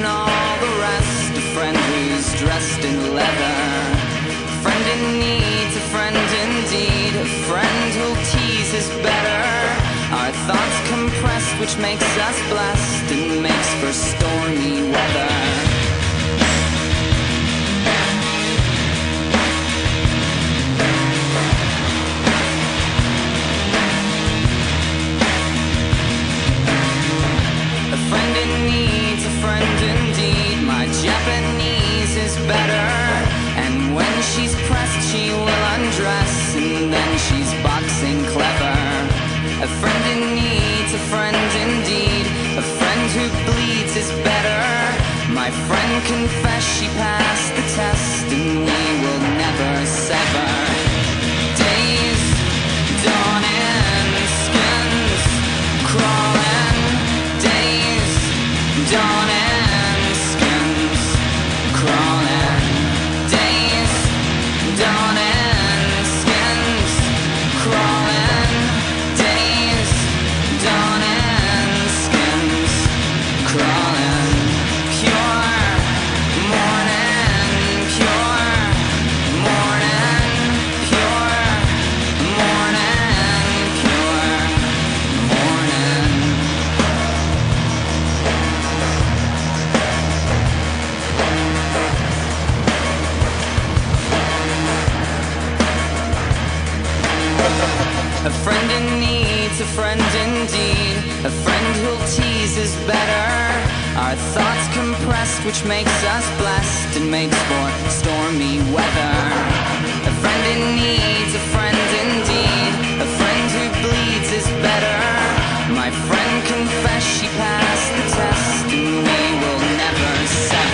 and all the rest. A friend who's dressed in leather. A friend in need, a friend indeed. A friend who'll tease his better. Our thoughts compressed, which makes us blessed and makes for. She's boxing clever. A friend in need's a friend indeed. A friend who bleeds is better. My friend confessed she passed the test. And we will never sever. Days dawning, skins crawling. Days dawning, skins crawling. Days dawning, a friend indeed, a friend who'll tease is better. Our thoughts compressed, which makes us blessed and makes for stormy weather. A friend in need, a friend indeed, a friend who bleeds is better. My friend confessed she passed the test, and we will never separate.